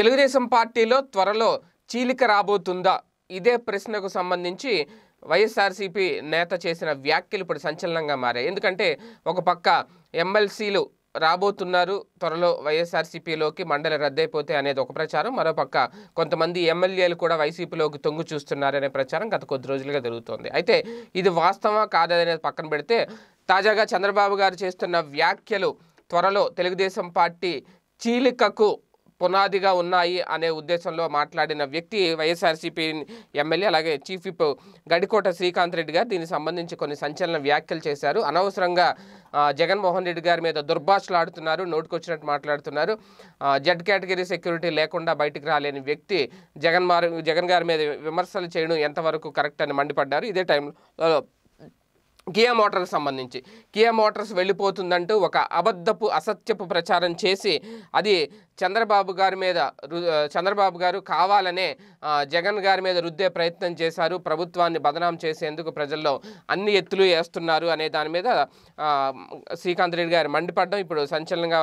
తెలుగుదేశం పార్టీలో త్వరలో చీలిక రాబోతుందా? ఇదే ప్రశ్నకు సంబంధించి వైఎస్ఆర్సీపీ నేత చేసిన వ్యాఖ్యలు ఇప్పుడు సంచలనంగా మారాయి. ఎందుకంటే ఒక పక్క ఎమ్మెల్సీలు రాబోతున్నారు త్వరలో వైఎస్ఆర్సీపీలోకి మండలి రద్దయిపోతే అనేది ఒక ప్రచారం. మరోపక్క కొంతమంది ఎమ్మెల్యేలు కూడా వైసీపీలోకి తొంగు చూస్తున్నారనే ప్రచారం గత కొద్ది రోజులుగా జరుగుతోంది. అయితే ఇది వాస్తవా కాదనేది పక్కన పెడితే తాజాగా చంద్రబాబు గారు చేస్తున్న వ్యాఖ్యలు త్వరలో తెలుగుదేశం పార్టీ చీలికకు పునాదిగా ఉన్నాయి అనే ఉద్దేశంలో మాట్లాడిన వ్యక్తి వైఎస్ఆర్సీపీ ఎమ్మెల్యే అలాగే చీఫ్ విప్ గడికోట శ్రీకాంత్ రెడ్డి గారు దీనికి సంబంధించి కొన్ని సంచలన వ్యాఖ్యలు చేశారు. అనవసరంగా జగన్మోహన్ రెడ్డి గారి మీద దుర్భాషలు ఆడుతున్నారు నోటుకొచ్చినట్టు మాట్లాడుతున్నారు. జెడ్ కేటగిరీ సెక్యూరిటీ లేకుండా బయటికి రాలేని వ్యక్తి జగన్ మారు జగన్ గారి మీద విమర్శలు చేయడం ఎంతవరకు కరెక్ట్ అని మండిపడ్డారు. ఇదే టైంలో కియా మోటార్కి సంబంధించి. కియా మోటార్స్ వెళ్ళిపోతుందంటూ ఒక అబద్ధపు అసత్యపు ప్రచారం చేసి అది చంద్రబాబు గారి మీద చంద్రబాబు గారు కావాలనే జగన్ గారి మీద రుద్దే ప్రయత్నం చేశారు. ప్రభుత్వాన్ని బదనాం చేసేందుకు ప్రజల్లో అన్ని ఎత్తులు వేస్తున్నారు అనే దాని మీద శ్రీకాంత్ రెడ్డి గారు మండిపడడం ఇప్పుడు సంచలనంగా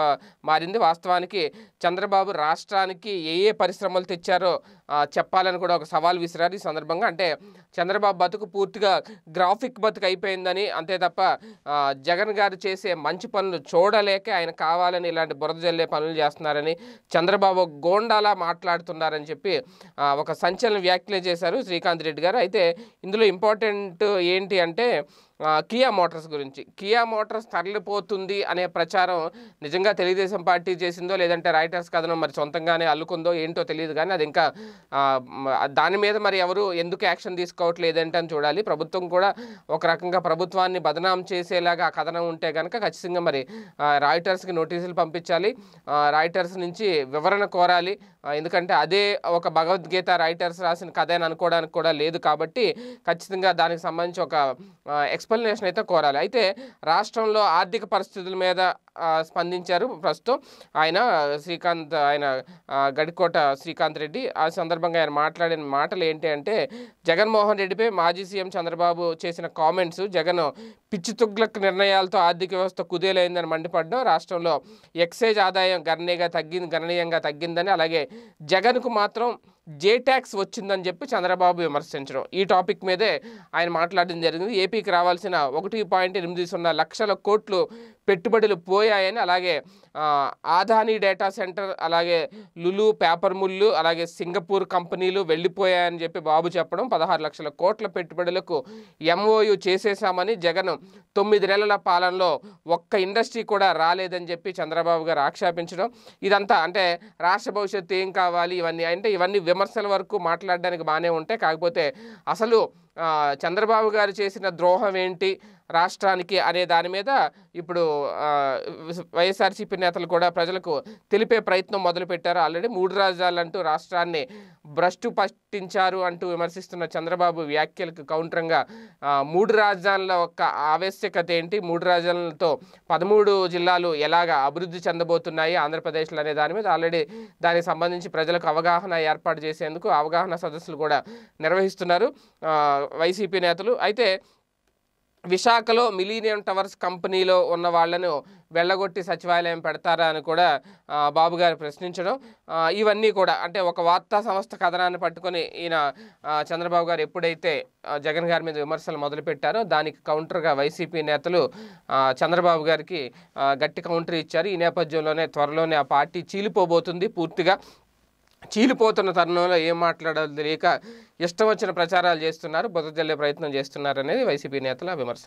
మారింది. వాస్తవానికి చంద్రబాబు రాష్ట్రానికి ఏ ఏ పరిశ్రమలు తెచ్చారో చెప్పాలని కూడా ఒక సవాల్ విసిరారు ఈ సందర్భంగా. అంటే చంద్రబాబు బతుకు పూర్తిగా గ్రాఫిక్ బతుకు అయిపోయిందని అంతే తప్ప జగన్ గారు చేసే మంచి పనులు చూడలేక ఆయన కావాలని ఇలాంటి బురద జల్లే పనులు చేస్తున్నారని చంద్రబాబు గోండాలా మాట్లాడుతున్నారని చెప్పి ఒక సంచలన వ్యాఖ్యలు చేశారు శ్రీకాంత్ రెడ్డి గారు. అయితే ఇందులో ఇంపార్టెంట్ ఏంటి అంటే కియా మోటార్స్ గురించి. కియా మోటార్స్ తరలిపోతుంది అనే ప్రచారం నిజంగా తెలుగుదేశం పార్టీ చేసిందో లేదంటే రైటర్స్ కథనం మరి సొంతంగానే అల్లుకుందో ఏంటో తెలియదు కానీ అది ఇంకా దాని మీద మరి ఎవరు ఎందుకు యాక్షన్ తీసుకోవట్లేదంటే అని చూడాలి. ప్రభుత్వం కూడా ఒక రకంగా ప్రభుత్వాన్ని బదనాం చేసేలాగా ఆ కథనం ఉంటే కనుక ఖచ్చితంగా మరి రాయిటర్స్కి నోటీసులు పంపించాలి. రైటర్స్ రాయిటర్స్ నుంచి వివరణ కోరాలి. ఎందుకంటే అదే ఒక భగవద్గీత రైటర్స్ రాసిన కథ అని అనుకోవడానికి కూడా లేదు కాబట్టి ఖచ్చితంగా దానికి సంబంధించి ఒక ఎక్స్ ఎక్స్ప్లెనేషన్ అయితే కోరాలి. అయితే రాష్ట్రంలో ఆర్థిక పరిస్థితుల మీద స్పందించారు. ప్రస్తుతం ఆయన శ్రీకాంత్ ఆయన గడికోట శ్రీకాంత్ రెడ్డి. ఆ సందర్భంగా ఆయన మాట్లాడిన మాటలు ఏంటి అంటే జగన్మోహన్ రెడ్డిపై మాజీ సీఎం చంద్రబాబు చేసిన కామెంట్స్ జగన్ పిచ్చి తుగ్లక్ నిర్ణయాలతో ఆర్థిక వ్యవస్థ కుదేలైందని మండిపడడం రాష్ట్రంలో ఎక్సైజ్ ఆదాయం గణనీయంగా తగ్గింది గణనీయంగా తగ్గిందని అలాగే జగన్కు మాత్రం జే ట్యాక్స్ వచ్చిందని చెప్పి చంద్రబాబు విమర్శించడం. ఈ టాపిక్ మీదే ఆయన మాట్లాడడం జరిగింది. ఏపీకి రావాల్సిన ఒకటి పాయింట్ ఎనిమిది సున్నా లక్షల కోట్లు పెట్టుబడులు పోయాయని అలాగే ఆధాని ఆదాని డేటా సెంటర్ అలాగే లులు పేపర్ ముళ్ళు అలాగే సింగపూర్ కంపెనీలు వెళ్ళిపోయాయని చెప్పి బాబు చెప్పడం పదహారు లక్షల కోట్ల పెట్టుబడులకు ఎంఓయు చేసేసామని జగన్ తొమ్మిది నెలల పాలనలో ఒక్క ఇండస్ట్రీ కూడా రాలేదని చెప్పి చంద్రబాబు గారు ఆక్షేపించడం. ఇదంతా అంటే రాష్ట్ర భవిష్యత్తు ఏం కావాలి ఇవన్నీ అంటే ఇవన్నీ విమర్శల వరకు మాట్లాడడానికి బాగానే ఉంటాయి. కాకపోతే అసలు చంద్రబాబు గారు చేసిన ద్రోహం ఏంటి రాష్ట్రానికి అనే దాని మీద ఇప్పుడు వైఎస్ఆర్సీపీ నేతలు కూడా ప్రజలకు తెలిపే ప్రయత్నం మొదలుపెట్టారు. ఆల్రెడీ మూడు రాజధానులు అంటూ రాష్ట్రాన్ని భ్రష్టు పట్టించారు అంటూ విమర్శిస్తున్న చంద్రబాబు వ్యాఖ్యలకు కౌంటరంగా మూడు రాజధానుల యొక్క ఆవశ్యకత ఏంటి? మూడు రాజధానులతో పదమూడు జిల్లాలు ఎలాగ అభివృద్ధి చెందబోతున్నాయి ఆంధ్రప్రదేశ్లో అనే దాని మీద ఆల్రెడీ దానికి సంబంధించి ప్రజలకు అవగాహన ఏర్పాటు చేసేందుకు అవగాహన సదస్సులు కూడా నిర్వహిస్తున్నారు వైసీపీ నేతలు. అయితే విశాఖలో మిలీనియం టవర్స్ కంపెనీలో ఉన్న వాళ్ళను వెళ్ళగొట్టి సచివాలయం పెడతారా అని కూడా బాబు గారు ప్రశ్నించడం. ఇవన్నీ కూడా అంటే ఒక వార్తా సంస్థ కథనాన్ని పట్టుకొని ఈయన చంద్రబాబు గారు ఎప్పుడైతే జగన్ గారి మీద విమర్శలు మొదలుపెట్టారో దానికి కౌంటర్గా వైసీపీ నేతలు చంద్రబాబు గారికి గట్టి కౌంటర్ ఇచ్చారు. ఈ నేపథ్యంలోనే త్వరలోనే ఆ పార్టీ చీలిపోబోతుంది పూర్తిగా. చీలిపోతున్న తరుణంలో ఏం మాట్లాడాలో తెలియక ఇష్టం వచ్చిన ప్రచారాలు చేస్తున్నారు బుద్ధ జల్లే ప్రయత్నం చేస్తున్నారు అనేది వైసీపీ నేతల విమర్శ.